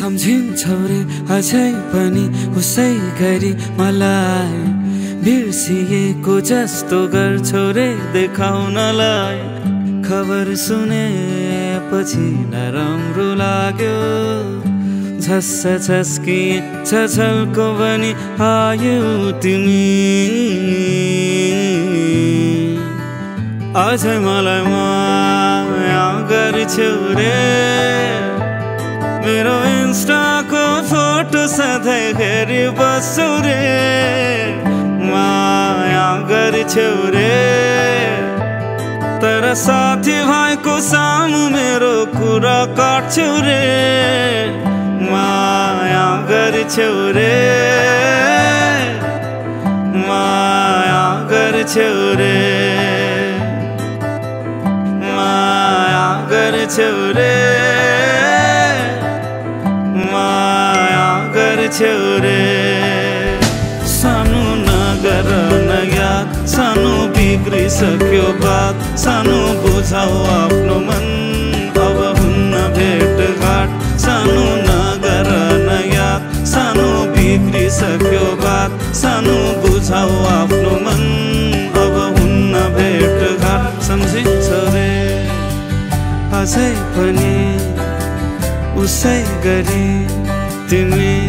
सम्झिन्छौ रे अझै पनि उसै गरी मलाई बिर्सिएको जस्तो गर्छौ रे देखाउनलाई। खबर सुनेपछि नराम्रो लाग्यो। झस्स झस्की छछल्को पनि आयो तिमी। अझै मलाई माया गर्छौ रे। मेरो फोटो सधैँ हेरी बस्छु रे माया गर्छौ रे तर साथी भाइको सामु मेरो कुरा काट्छौ रे माया गर्छौ रे माया गर्छौ रे माया गर्छौ रे गर्छौ रे सानो नगर न याद सानो बिग्रिसक्यो बात सानो बुझाउ आफ्नो मन अब हुन्न भेटघाट सानो नगर न याद सानो बिग्रिसक्यो बात सानो बुझाउ आफ्नो मन अब हुन्न भेटघाट सम्झिन्छ रे अझै पनि उसै गरी तिमी